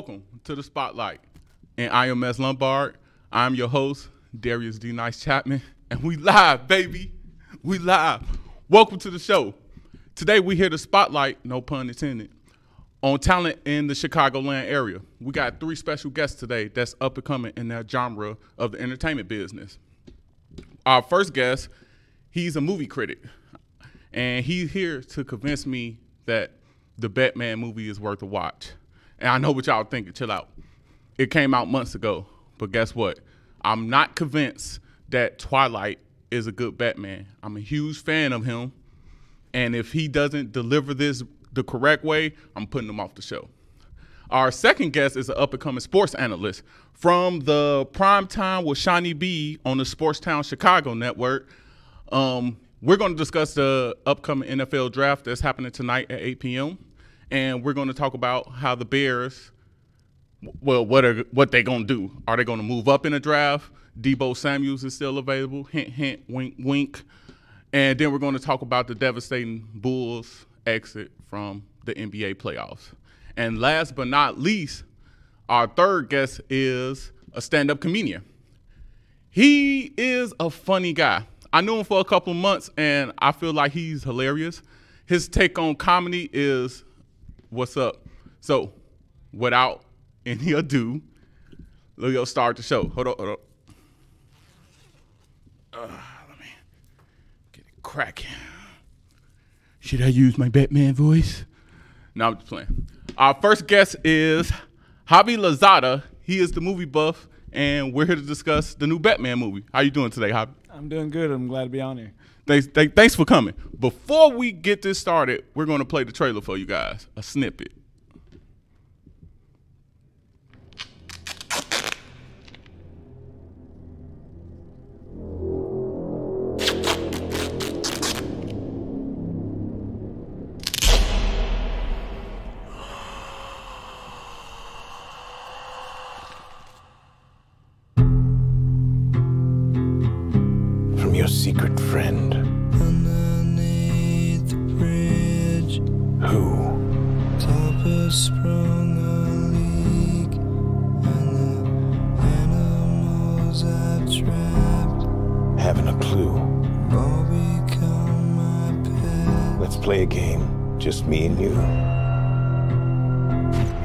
welcome to the Spotlight. And I am S. Lombard. I'm your host, Darius D. Nice Chapman. And we live, baby. We live. Welcome to the show. Today we here to spotlight, no pun intended, on talent in the Chicagoland area. We got three special guests today that's up and coming in that genre of the entertainment business. Our first guest, he's a movie critic, and he's here to convince me that the Batman movie is worth a watch. And I know what y'all thinking. Chill out. It came out months ago, but guess what? I'm not convinced that Twilight is a good Batman. I'm a huge fan of him, and if he doesn't deliver this the correct way, I'm putting him off the show. Our second guest is an up and coming sports analyst from the Prime Time with Shawnee B on the Sportstown Chicago network. Um, we're going to discuss the upcoming NFL draft that's happening tonight at 8 p.m. And we're going to talk about how the Bears, well, what are what they going to do? Are they going to move up in the draft? Deebo Samuels is still available. Hint, hint, wink, wink. And then we're going to talk about the devastating Bulls exit from the NBA playoffs. And last but not least, our third guest is a stand up comedian. He is a funny guy. I knew him for a couple of months and I feel like he's hilarious. His take on comedy is what's up. So, without any ado, Leo start the show. Hold on, hold on. Uh, let me get it cracking. Should I use my Batman voice? No, I'm just playing. Our first guest is Javi Lozada. He is the movie buff, and we're here to discuss the new Batman movie. How you doing today, Javi? I'm doing good. I'm glad to be on here. Thanks, th- thanks for coming. Before we get this started, we're going to play the trailer for you guys, a snippet. Having a clue. Let's play a game. Just me and you.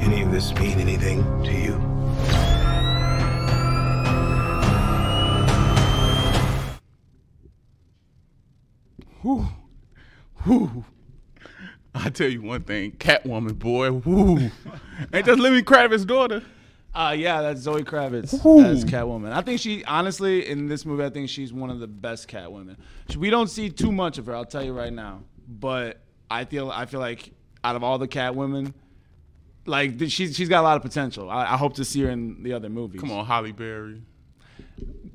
Any of this mean anything to you? Whew. Whew. I tell you one thing, Catwoman, boy, whoo. Ain't that Lenny Kravitz's daughter? Uh, yeah, that's Zoe Kravitz Ooh. as Catwoman. I think she, honestly, in this movie, I think she's one of the best Catwomen. We don't see too much of her, I'll tell you right now. But I feel, I feel like out of all the Catwomen, like she's she's got a lot of potential. I, I hope to see her in the other movies. Come on, Halle Berry.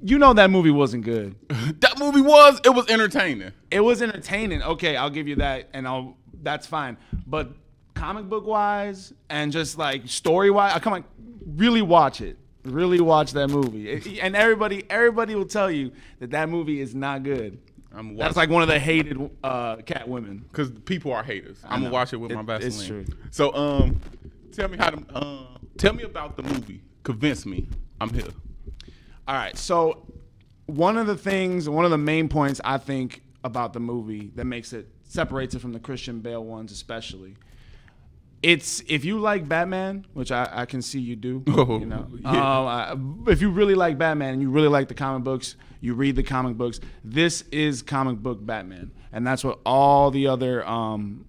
you know that movie wasn't good. That movie was, it was entertaining. It was entertaining. Okay, I'll give you that, and I'll that's fine. But comic book wise and just like story wise, I come on, really watch it. Really watch that movie. It- and everybody, everybody will tell you that that movie is not good. I'm That's like one of the hated uh, cat women. because people are haters. I'm gonna watch it with my It- Vaseline. it's true. So, um, tell me how to, uh, tell me about the movie. Convince me. I'm here. All right. So one of the things, one of the main points I think about the movie that makes it separates it from the Christian Bale ones, especially. It's if you like Batman, which I, I can see you do. Oh, you know, yeah. um, I, if you really like Batman and you really like the comic books, you read the comic books. This is comic book Batman, and that's what all the other um,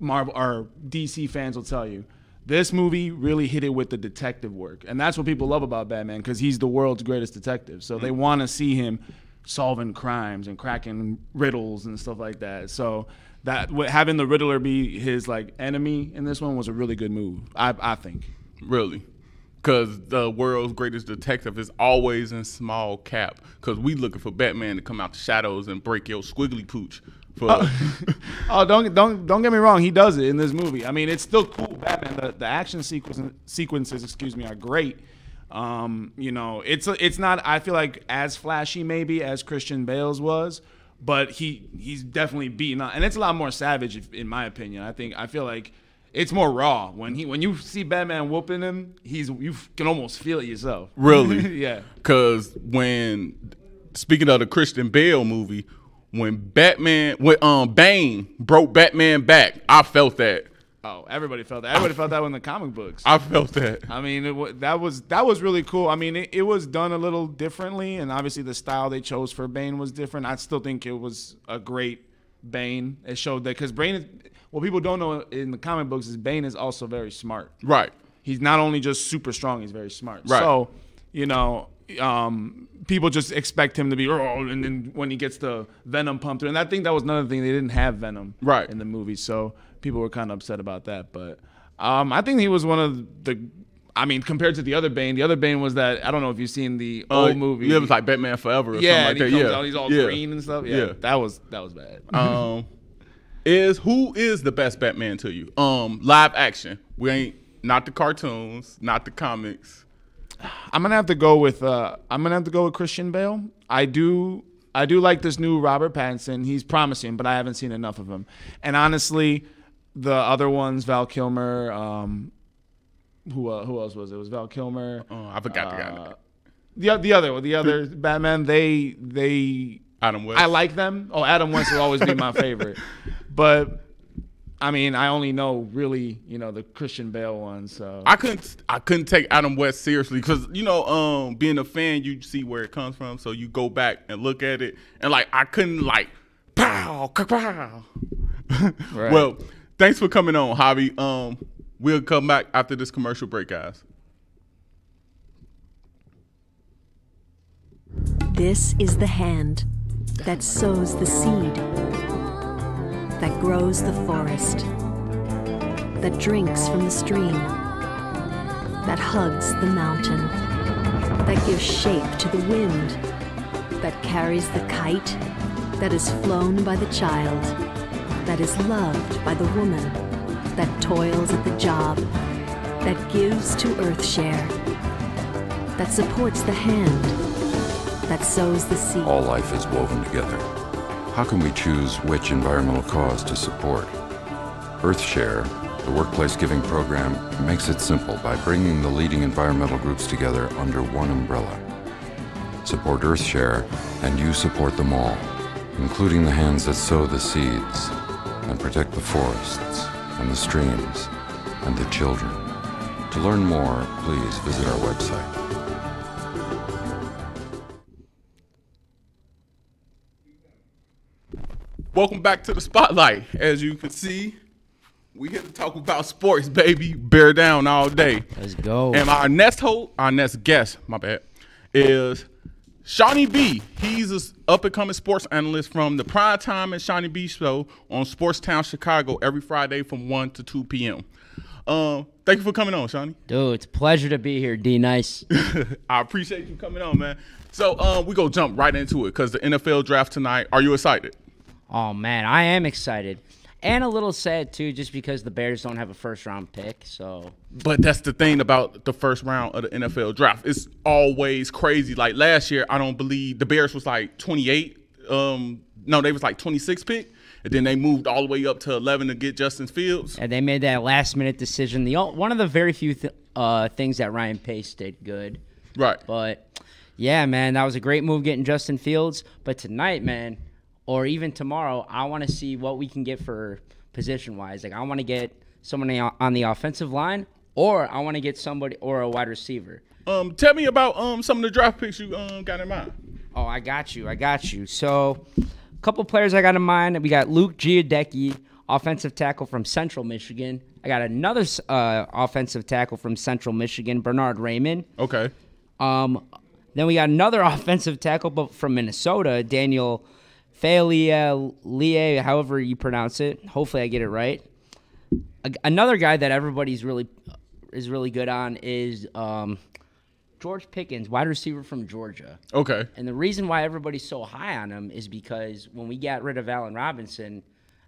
Marvel or DC fans will tell you. This movie really hit it with the detective work, and that's what people love about Batman because he's the world's greatest detective. So they want to see him solving crimes and cracking riddles and stuff like that. So that having the Riddler be his like enemy in this one was a really good move. I I think. Really. Because the world's greatest detective is always in small cap. Because we looking for Batman to come out the shadows and break your squiggly pooch. For Oh, don't don't don't get me wrong. He does it in this movie. I mean, it's still cool. Batman. The, the action sequence, sequences, excuse me, are great. Um, you know, it's it's not. I feel like as flashy maybe as Christian Bale's was, but he he's definitely beaten up, and it's a lot more savage, if, in my opinion. I think I feel like it's more raw. When he when you see Batman whooping him, he's you can almost feel it yourself. Really? yeah. Cause when speaking of the Christian Bale movie, when Batman when um Bane broke Batman back, I felt that. Oh, everybody felt that. Everybody felt that in the comic books. I felt that. I mean, it, that was that was really cool. I mean, it, it was done a little differently, and obviously the style they chose for Bane was different. I still think it was a great Bane. It showed that because Bane, is, what people don't know in the comic books is Bane is also very smart. Right. He's not only just super strong; he's very smart. Right. So, you know, um, people just expect him to be, oh, and then when he gets the Venom pumped through, and I think that was another thing they didn't have Venom Right. in the movie, so people were kind of upset about that. But um, I think he was one of the. I mean, compared to the other Bane, the other Bane was that I don't know if you've seen the Uh, old movie. Yeah, it was like Batman Forever or yeah, like he that. comes yeah. out, he's all yeah. green and stuff. Yeah, Yeah. that was that was bad. um is who is the best Batman to you? Um live action. We ain't not the cartoons, not the comics. I'm gonna have to go with uh, I'm gonna have to go with Christian Bale. I do I do like this new Robert Pattinson. He's promising, but I haven't seen enough of him. And honestly, the other ones, Val Kilmer, um, who uh, who else was it? It was Val Kilmer. Oh, I forgot the guy. Uh, the the other the other Batman. They they Adam West. I like them. Oh, Adam West will always be my favorite. But I mean, I only know really you know the Christian Bale ones. So I couldn't I couldn't take Adam West seriously because you know um being a fan you see where it comes from so you go back and look at it and like I couldn't like pow pow. Right. Well, thanks for coming on, Javi. Um, we'll come back after this commercial break, guys. This is the hand that sows the seed, that grows the forest, that drinks from the stream, that hugs the mountain, that gives shape to the wind, that carries the kite, that is flown by the child, that is loved by the woman, that toils at the job, that gives to Earthshare, that supports the hand that sows the seed. All life is woven together. How can we choose which environmental cause to support? Earthshare, the workplace giving program, makes it simple by bringing the leading environmental groups together under one umbrella. Support Earthshare, and you support them all, including the hands that sow the seeds and protect the forests and the streams and the children. To learn more, please visit our website. Welcome back to the spotlight. As you can see, we here to talk about sports, baby. Bear down all day. Let's go. And our next host, our next guest, my bad, is Shawnee B. He's an up and coming sports analyst from the Prime Time and Shawnee B show on Sportstown Chicago every Friday from 1 to 2 p.m. Um, thank you for coming on, Shawnee. Dude, it's a pleasure to be here, D Nice. I appreciate you coming on, man. So um, we go jump right into it because the NFL draft tonight. Are you excited? oh man, I am excited. And a little sad too, just because the Bears don't have a first round pick. So But that's the thing about the first round of the NFL draft. It's always crazy. Like last year, I don't believe the Bears was like 28. Um, no, they was like 26 pick, and then they moved all the way up to 11 to get Justin Fields. and they made that last minute decision. The one of the very few th- uh, things that Ryan Pace did good. Right. But yeah, man, that was a great move getting Justin Fields. But tonight, man, or even tomorrow, I want to see what we can get for position wise. Like I want to get someone on- the offensive line, or I want to get somebody or a wide receiver. Um, tell me about um some of the draft picks you um got in mind. Oh, I got you. I got you. So, a couple players I got in mind. We got Luke Goedeke, offensive tackle from Central Michigan. I got another uh, offensive tackle from Central Michigan, Bernhard Raimann. Okay. Um, then we got another offensive tackle but from Minnesota, Daniel Falia Lie, however you pronounce it. Hopefully, I get it right. Another guy that everybody's really is really good on is um, George Pickens, wide receiver from Georgia. Okay. And the reason why everybody's so high on him is because when we got rid of Allen Robinson,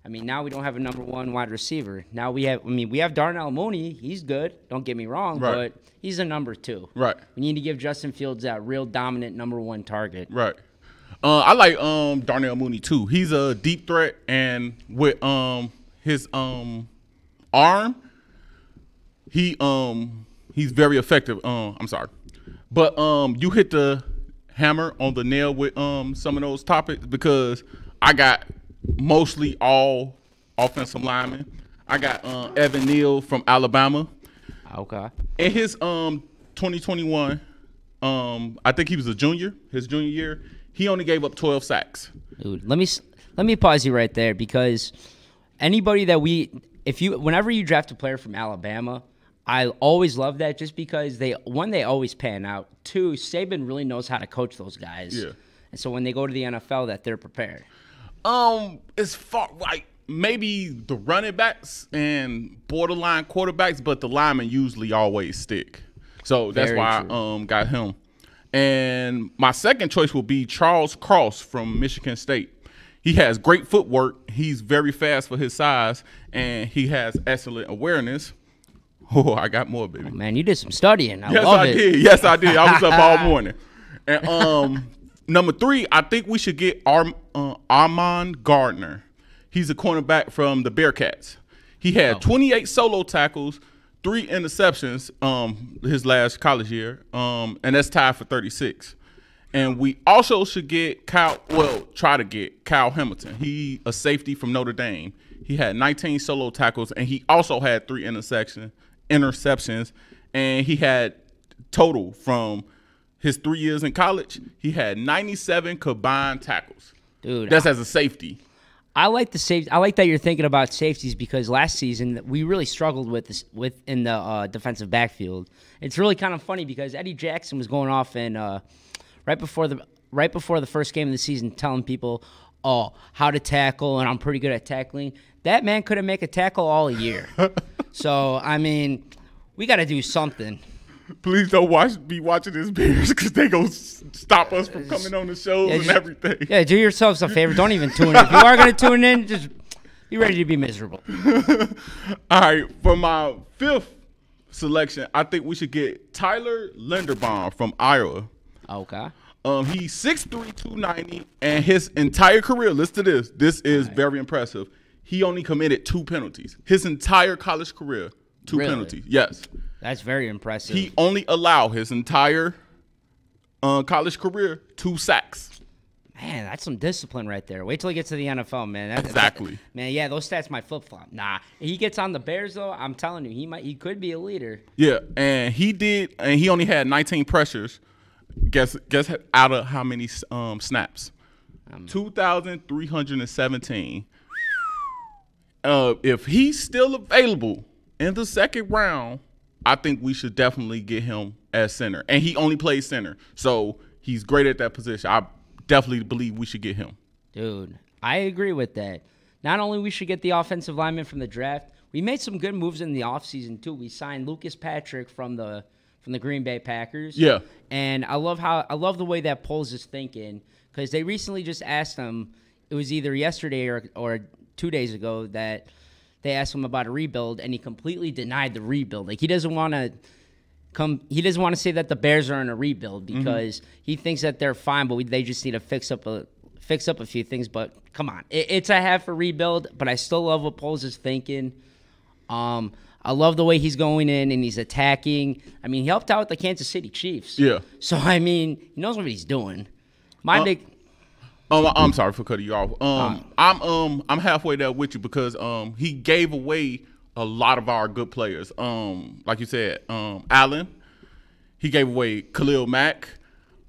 I mean, now we don't have a number one wide receiver. Now we have, I mean, we have Darnell Mooney. He's good. Don't get me wrong, Right. but he's a number two. Right. We need to give Justin Fields that real dominant number one target. Right. Uh, I like um Darnell Mooney too. He's a deep threat, and with um his um arm, he um he's very effective. Um, I'm sorry, but um, you hit the hammer on the nail with um some of those topics because I got mostly all offensive linemen. I got uh, Evan Neal from Alabama. Okay. In his um 2021, um I think he was a junior. His junior year, he only gave up 12 sacks. Dude, let me let me pause you right there because anybody that we if you whenever you draft a player from Alabama, I always love that just because they one they always pan out. Two, Saban really knows how to coach those guys. Yeah. And so when they go to the NFL that they're prepared. Um, as far like maybe the running backs and borderline quarterbacks, but the linemen usually always stick. So that's Very why true. I um got him. And my second choice will be Charles Cross from Michigan State. He has great footwork. He's very fast for his size, and he has excellent awareness. Oh, I got more, baby. Man, you did some studying. I Yes, I it. did. Yes, I did. I was up all morning. And um, number three, I think we should get Ar- uh, Armand Gardner. He's a cornerback from the Bearcats. He had Oh. 28 solo tackles, three interceptions um, his last college year, um, and that's tied for 36. And we also should get Kyle. Well, try to get Kyle Hamilton. He a safety from Notre Dame. He had 19 solo tackles, and he also had three intersection interceptions. And he had total from his three years in college. He had 97 combined tackles. Dude, That's as a safety. I like the safe. I like that you're thinking about safeties because last season we really struggled with this with in the uh, defensive backfield. It's really kind of funny because Eddie Jackson was going off and uh, right before the right before the first game of the season, telling people, "Oh, how to tackle," and I'm pretty good at tackling. That man couldn't make a tackle all year. so I mean, we got to do something. Please don't watch be watching this Bears because they gonna stop us from coming on the shows Yeah, and everything. Yeah, do yourselves a favor. Don't even tune in. If you are going to tune in, just be ready to be miserable. All right, for my fifth selection, I think we should get Tyler Linderbaum from Iowa. Okay. Um, he's 6'3", 290, and his entire career, listen to this, this is very impressive. He only committed two penalties. His entire college career, two Really? penalties. Yes. That's very impressive. He only allowed his entire uh, college career two sacks. Man, that's some discipline right there. Wait till he gets to the NFL, man. Exactly. that- man, yeah, those stats might flip flop. Nah, he gets on the Bears though. I'm telling you, he might. He could be a leader. Yeah, and he did, and he only had 19 pressures. Guess guess out of how many um, snaps? 2,317. Uh, if he's still available in the second round, I think we should definitely get him as center. And he only plays center, so he's great at that position. I definitely believe we should get him. Dude, I agree with that. Not only we should get the offensive lineman from the draft, we made some good moves in the offseason too. We signed Lucas Patrick from the from the Green Bay Packers. Yeah. And I love how I love the way that Poles is thinking because they recently just asked him. It was either yesterday or or two days ago that they asked him about a rebuild, and he completely denied the rebuild. Like he doesn't want to come. He doesn't want to say that the Bears are in a rebuild because he thinks that they're fine, but we, they just need to fix up a fix up a few things. But come on, it, it's a half a rebuild. But I still love what Poles is thinking. Um, I love the way he's going in and he's attacking. I mean, he helped out with the Kansas City Chiefs. Yeah. So I mean, he knows what he's doing. My big. Um, I'm sorry for cutting you off. Um, I'm um I'm halfway there with you because um he gave away a lot of our good players. Um, like you said, um Allen, he gave away Khalil Mack.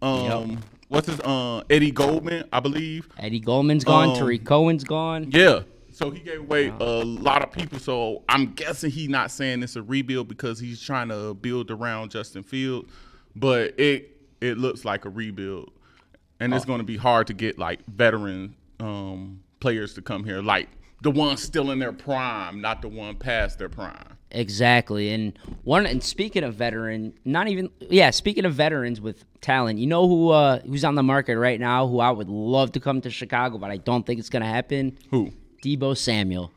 Um, what's his uh Eddie Goldman, I believe. Eddie Goldman's gone. Um, Tarik Cohen's gone. Yeah. So he gave away a lot of people. So I'm guessing he's not saying it's a rebuild because he's trying to build around Justin Field, but it it looks like a rebuild, and it's going to be hard to get like veteran um, players to come here, like the ones still in their prime, not the one past their prime. Exactly. And one and speaking of veteran, not even yeah, speaking of veterans with talent, you know who uh who's on the market right now who I would love to come to Chicago, but I don't think it's gonna happen? Who? Deebo Samuel.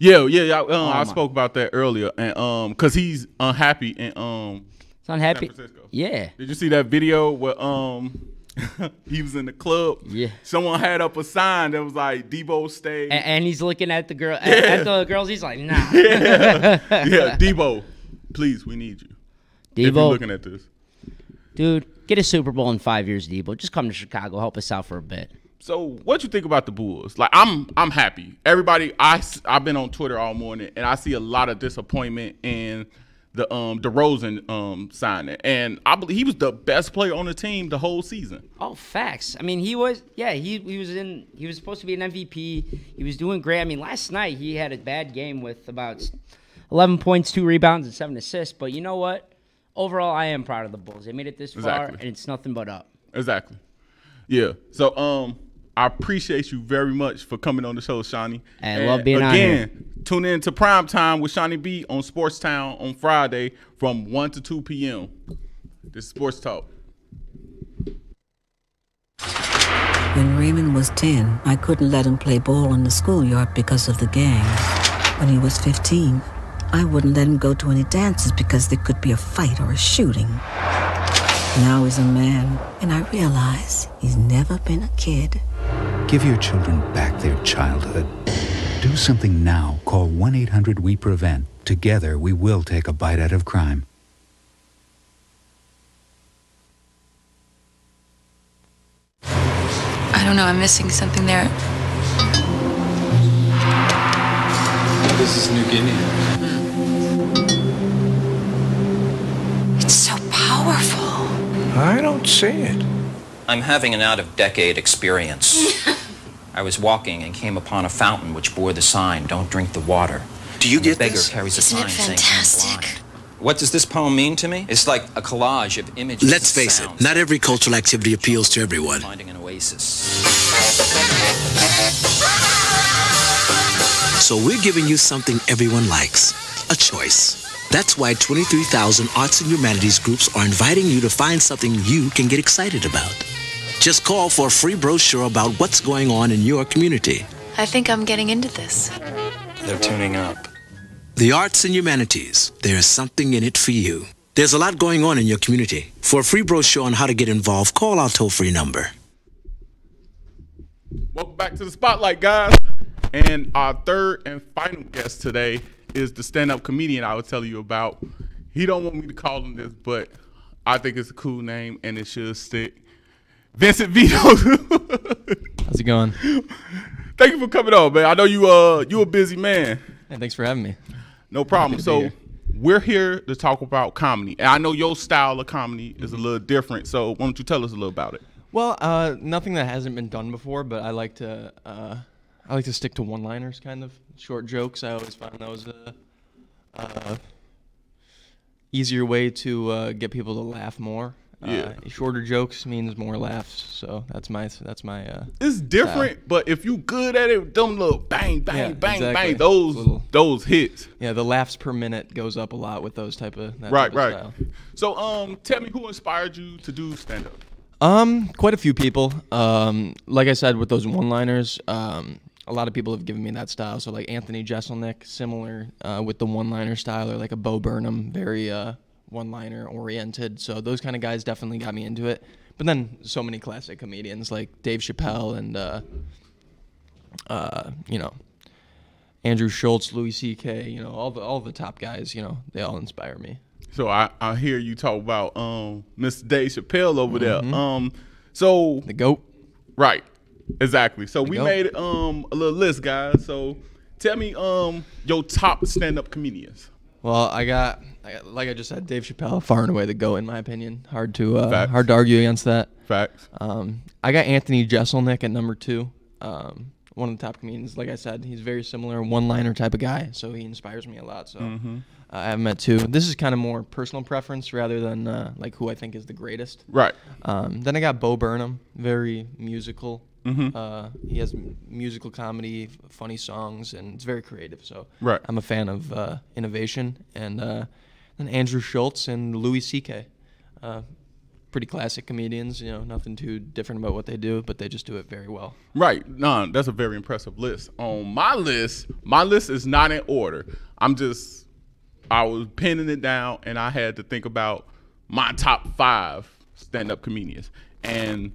Yeah, yeah, yeah. Um, I my- spoke about that earlier, and um, cause he's unhappy and um, It's unhappy. San Francisco. Yeah. Did you see that video where um he was in the club? Yeah. Someone had up a sign that was like Deebo stay. A- And, he's looking at the girl at, at the girls, he's like, nah. yeah, Deebo. Please, we need you. If you're Deebo, looking at this. dude, get a Super Bowl in five years, Deebo. Just come to Chicago, help us out for a bit. So, what you think about the Bulls? Like, I'm I'm happy. Everybody, I I've been on Twitter all morning, and I see a lot of disappointment in the um DeRozan um signing, and I believe he was the best player on the team the whole season. Oh, facts. I mean, he was, yeah, he, he was in, he was supposed to be an MVP. He was doing great. I mean, last night he had a bad game with about 11 points, two rebounds, and seven assists. But you know what? Overall, I am proud of the Bulls. They made it this far, Exactly. and it's nothing but up. Exactly. Yeah. So um I appreciate you very much for coming on the show, Shawnee. I love being on again, tune in to Prime Time with Shawnee B on Sportstown on Friday from 1 to 2 p.m. This is Sports Talk. When Raymond was 10, I couldn't let him play ball in the schoolyard because of the gangs. When he was 15, I wouldn't let him go to any dances because there could be a fight or a shooting. Now he's a man, and I realize he's never been a kid. Give your children back their childhood. Do something now. Call 1 800 We Prevent. Together, we will take a bite out of crime. I don't know, I'm missing something there. This is New Guinea. It's so powerful. I don't see it. I'm having an out of decade experience. I was walking and came upon a fountain which bore the sign, Don't drink the water. Do you And the get beggar this? carries a Isn't sign it fantastic?" blind." What does this poem mean to me? It's like a collage of images. Let's and face it, not every cultural activity appeals to everyone. Finding an oasis. So we're giving you something everyone likes a choice. That's why 23,000 arts and humanities groups are inviting you to find something you can get excited about. Just call for a free brochure about what's going on in your community. I think I'm getting into this. They're tuning up. The arts and humanities, there's something in it for you. There's a lot going on in your community. For a free brochure on how to get involved, call our toll free number. Welcome back to the spotlight, guys. And our third and final guest today is the stand-up comedian I was telling you about. He don't want me to call him this, but I think it's a cool name and it should stick. Vincent Vito. How's it going? Thank you for coming on, man. I know you uh you a busy man. Hey, thanks for having me. No problem. Happy to be So here. we're here to talk about comedy. And I know your style of comedy is a little different. So why don't you tell us a little about it? Well, uh, nothing that hasn't been done before, but I like to uh, I like to stick to one-liners, kind of short jokes. I always find those a, uh easier way to uh, get people to laugh more. Yeah. Uh, shorter jokes means more laughs, so that's my that's my. Uh, It's different, but if you good at it, them little bang, bang, Yeah, bang, exactly. bang, those Little- those hits. yeah, the laughs per minute goes up a lot with those type of that Right, type right. style. So um tell me who inspired you to do stand up? Um, quite a few people. Um, like I said, with those one-liners, um, a lot of people have given me that style. So like Anthony Jeselnik, similar uh, with the one-liner style, or like a Bo Burnham, very uh, one-liner oriented. So those kind of guys definitely got me into it. But then so many classic comedians like Dave Chappelle and uh, uh, you know Andrew Schulz, Louis C.K. You know all the all the top guys. You know they all inspire me. So I, I hear you talk about um Mr. Dave Chappelle over Mhm. there. Um so The goat. Right. Exactly. So we goat. made um a little list, guys. So tell me um your top stand up comedians. Well, I got, I got- like I just said, Dave Chappelle, far and away the go in my opinion. Hard to uh, hard to argue against that. Facts. Um, I got Anthony Jeselnik at number two. Um, one of the top comedians. Like I said, he's very similar, one-liner type of guy. So he inspires me a lot. So Mhm. uh, I have him at two. This is kind of more personal preference rather than uh, like who I think is the greatest. Right. Um, then I got Bo Burnham, very musical. Mhm. Uh, he has m- musical comedy, f- funny songs, and it's very creative. So Right. I'm a fan of uh, innovation. And uh, then Andrew Schulz and Louis C.K. Uh, pretty classic comedians. You know, nothing too different about what they do, but they just do it very well. Right. No, that's a very impressive list. On my list, my list is not in order. I'm just I was pinning it down and I had to think about my top five stand-up comedians. And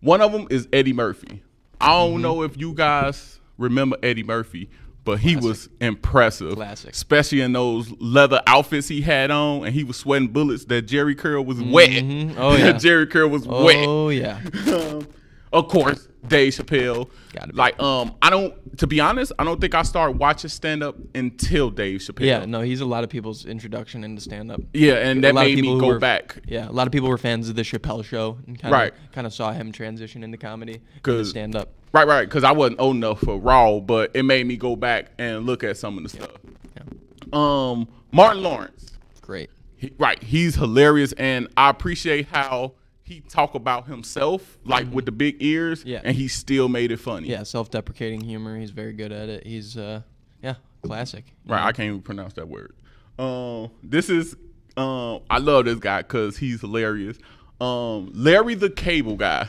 one of them is Eddie Murphy. I don't know if you guys remember Eddie Murphy, but he was impressive. Classic. Especially in those leather outfits he had on, and he was sweating bullets that Jheri curl was wet. Mhm. Oh, yeah. Jheri curl was wet. Oh yeah. Um, of course, Dave Chappelle. Like, um, I don't. To be honest, I don't think I started watching stand up until Dave Chappelle. Yeah, no, he's a lot of people's introduction into stand up. Yeah, and that made me go back. Yeah, a lot of people were fans of the Chappelle show and kind Right. of kind of saw him transition into comedy, Cause stand up. Right, right. Because I wasn't old enough for Raw, but it made me go back and look at some of the stuff. Yeah. Um, Martin Lawrence. Great. He, right. He's hilarious, and I appreciate how he talk about himself, like with the big ears. Yeah. And he still made it funny. Yeah, self-deprecating humor. He's very good at it. He's uh, yeah, classic. Right. know? I can't even pronounce that word. Um, this is um, I love this guy because he's hilarious. Um, Larry the Cable Guy.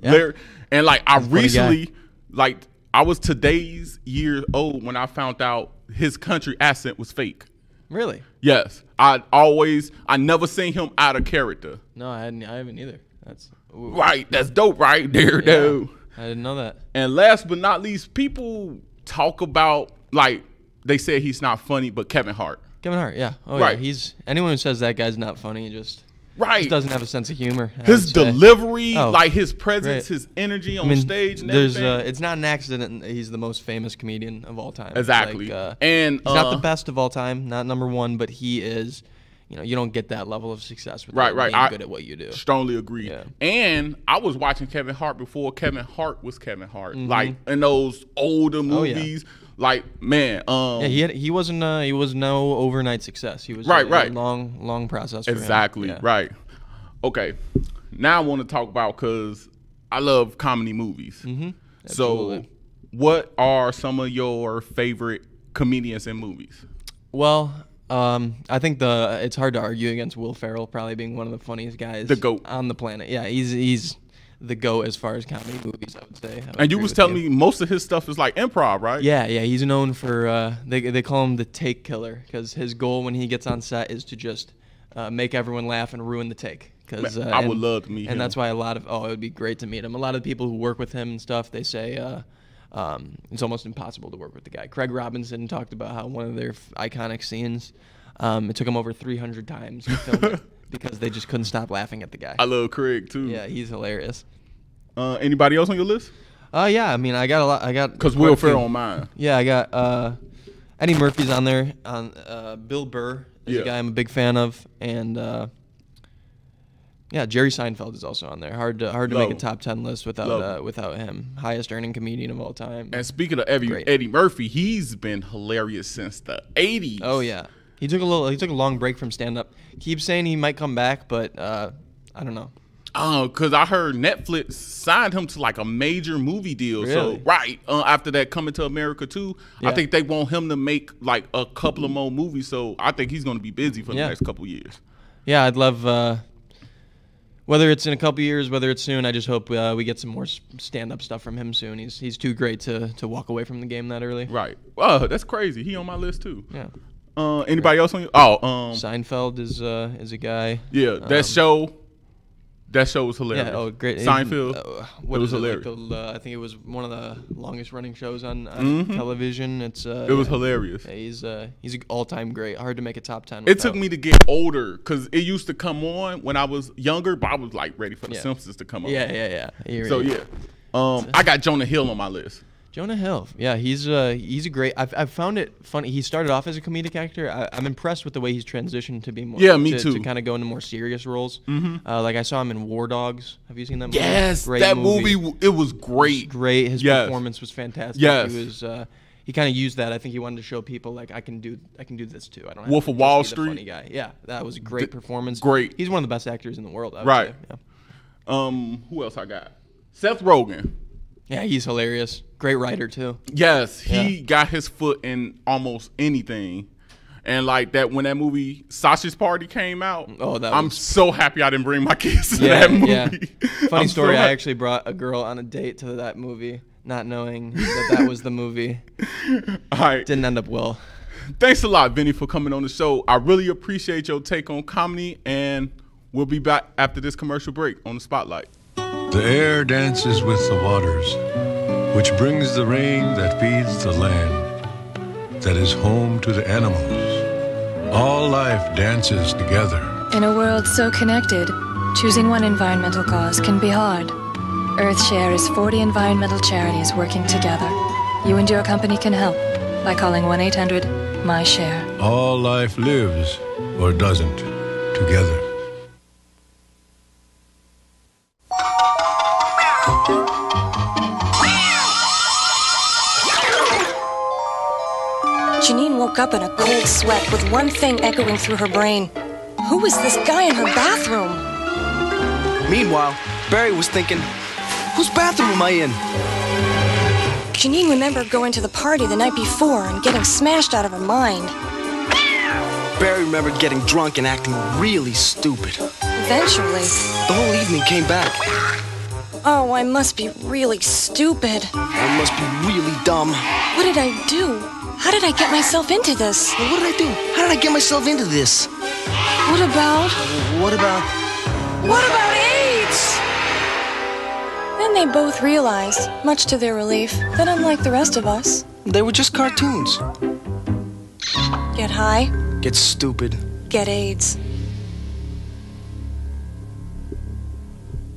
Yeah. Larry, and like I He's a funny guy. recently, like I was today's year old when I found out his country accent was fake. Really? Yes, I always, I never seen him out of character. No, I hadn't. I haven't either. That's ooh. Right, that's dope, right there, Yeah, dude. I didn't know that. And last but not least, people talk about like they said he's not funny, but Kevin Hart. Kevin Hart, yeah. Oh Right. yeah. He's anyone who says that guy's not funny just Right. just doesn't have a sense of humor. I His delivery, Oh, like his presence, great. his energy I on mean, stage. And there's uh, it's not an accident. He's the most famous comedian of all time. Exactly. Like, uh, And, he's not uh, the best of all time, not number one, but he is. You know, you don't get that level of success right, right. being I good at what you do. Strongly agree. Yeah. And I was watching Kevin Hart before Kevin Hart was Kevin Hart. Mhm. Like in those older Oh, yeah. Like man, um, yeah, he had, he wasn't uh, he was no overnight success. He was Right, a, right. A long long process. Exactly. Yeah. Right. Okay. Now I want to talk about because I love comedy movies. Mhm. So, what are some of your favorite comedians in movies? Well, um, I think the it's hard to argue against Will Ferrell probably being one of the funniest guys The GOAT. on the planet. Yeah, he's he's the goat as far as comedy movies. I would say. I would And you was telling me most of his stuff is like improv, right? Yeah, yeah, he's known for uh, they they call him the take killer because his goal when he gets on set is to just uh, make everyone laugh and ruin the take. Because uh, I would and- love to meet and him. And that's why a lot of oh, it would be great to meet him. A lot of the people who work with him and stuff, they say uh, um, it's almost impossible to work with the guy. Craig Robinson talked about how one of their f- iconic scenes, um, it took him over 300 times to film it because they just couldn't stop laughing at the guy. I love Craig too. Yeah, he's hilarious. Uh, anybody else on your list? Uh, yeah, I mean, I got a lot. I got 'Cause quite Will. Ferrell on mine. Yeah, I got uh, Eddie Murphy's on there. On uh, Bill Burr is Yeah. a guy I'm a big fan of, and uh, yeah, Jerry Seinfeld is also on there. Hard to hard to make a top ten list without uh, without him. Highest earning comedian of all time. And speaking of Eddie, Eddie Murphy, he's been hilarious since the '80s. Oh yeah, he took a little. He took a long break from stand up. Keeps saying he might come back, but uh, I don't know. Oh, cause I heard Netflix signed him to like a major movie deal. So right uh, after that, Coming to America too. I think they want him to make like a couple of more movies. So I think he's gonna be busy for the Yeah. next couple years. Yeah, I'd love. Uh, whether it's in a couple years, whether it's soon, I just hope uh, we get some more stand up stuff from him soon. He's he's too great to to walk away from the game that early. Right. Oh, that's crazy. He on my list too. Yeah. Uh, anybody else on your? Oh, um, Seinfeld is uh, is a guy. yeah, that Um, show. That show was hilarious. Yeah, oh great. Seinfeld. Uh, what it was is hilarious. Like the, uh, I think it was one of the longest running shows on, on Mhm. television. It's uh, It was yeah. hilarious. Yeah, he's uh, he's an all time great. Hard to make a top ten. It took me to get older because it used to come on when I was younger, but I was like ready for the Yeah. Simpsons to come on. Yeah, yeah, yeah. Hear So you. yeah, um, I got Jonah Hill on my list. Jonah Hill. Yeah, he's uh he's a great. I've, I've found it funny. He started off as a comedic actor. I, I'm impressed with the way he's transitioned to be more. Yeah, me to, too. To kind of go into more serious roles. Mhm. Uh, like I saw him in War Dogs. Have you seen that movie? Yes, Great that movie. w- it was great. great. His Yes. performance was fantastic. Yes. He was. Uh, he kind of used that. I think he wanted to show people like I can do. I can do this too. I don't. Wolf of Wall Street. Funny guy. Yeah, that was a great D- performance. great. He's one of the best actors in the world. Right. Yeah. Um, who else I got? Seth Rogen. Yeah, he's hilarious. Great writer too. Yes, he Yeah. got his foot in almost anything. And like that when that movie Sausage Party came out, Oh, that I'm was- so happy I didn't bring my kids to yeah, that movie. yeah. Funny I'm so story. I actually brought a girl on a date to that movie, not knowing that that was the movie. All right. Didn't end up well. Thanks a lot, Vinny, for coming on the show. I really appreciate your take on comedy, and we'll be back after this commercial break on the spotlight. The air dances with the waters, which brings the rain that feeds the land. that is home to the animals. All life dances together. In a world so connected, choosing one environmental cause can be hard. Earthshare is 40 environmental charities working together. You and your company can help by calling 1 800 My Share. All life lives, or doesn't, together. Janine woke up in a cold sweat with one thing echoing through her brain. Who was this guy in her bathroom? Meanwhile, Barry was thinking, whose bathroom am I in? Janine remembered going to the party the night before and getting smashed out of her mind. Barry remembered getting drunk and acting really stupid. Eventually, The whole evening came back. Oh, I must be really stupid. I must be really dumb. What did I do? How did I get myself into this? What did I do? How did I get myself into this? What about. What about. What about AIDS? Then they both realized, much to their relief, that unlike the rest of us, They were just cartoons. get high, Get stupid. get AIDS.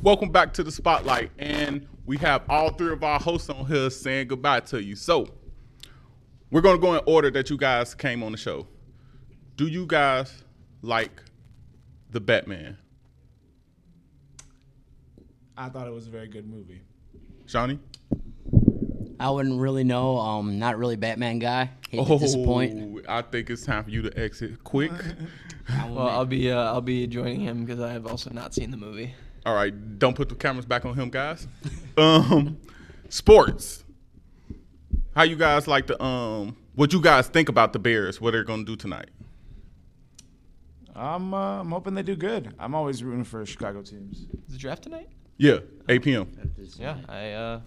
Welcome back to the spotlight, and we have all three of our hosts on here saying goodbye to you. So, we're gonna go in order that you guys came on the show. Do you guys like the Batman, I thought it was a very good movie. Shawnee? I wouldn't really know. Um, not really Batman guy. Hate to disappoint. Oh, I think it's time for you to exit quick. Well, I'll be uh, I'll be joining him because I have also not seen the movie. All right, don't put the cameras back on him, guys. um, sports. How you guys like the um? What you guys think about the Bears? What they're gonna do tonight? I'm uh, I'm hoping they do good. I'm always rooting for Chicago teams. Is the draft tonight? Yeah, 8 p.m. Yeah, I. Uh,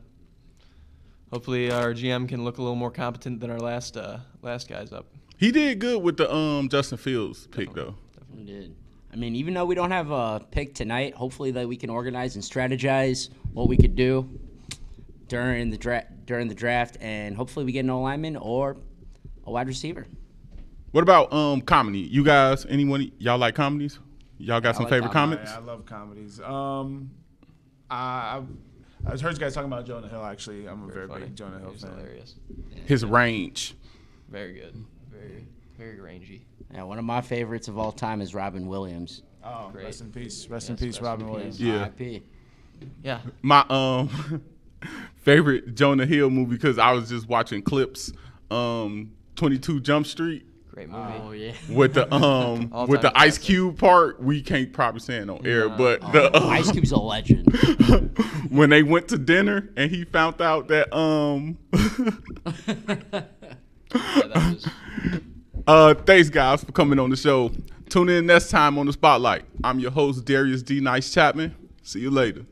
hopefully, our GM can look a little more competent than our last uh, last guys up. He did good with the um Justin Fields pick though. We did. I mean, even though we don't have a pick tonight, hopefully that we can organize and strategize what we could do during the draft during the draft, and hopefully we get an lineman or a wide receiver. What about um comedy? You guys, anyone y'all like comedies? Y'all got some favorite comments? I love comedies. Um, I, I, I heard you guys talking about Jonah Hill. Actually, I'm a very, funny. big Jonah Hill He's fan. hilarious. His range. Very good. Very very rangy. Yeah, one of my favorites of all time is Robin Williams. Oh, Great. rest in peace. Rest Yes, in peace, rest Robin in Williams. peace. Yeah. R.I.P. Yeah. My um favorite Jonah Hill movie because I was just watching clips. Um, 22 Jump Street. Great movie. Oh yeah. with the um with the Ice. Cube part, we can't probably say it on air, No. but the Oh, Ice Cube's a legend. when they went to dinner and he found out that um Yeah, that was uh thanks guys for coming on the show. Tune in next time on the spotlight. I'm your host Darius D Nice Chapman. See you later.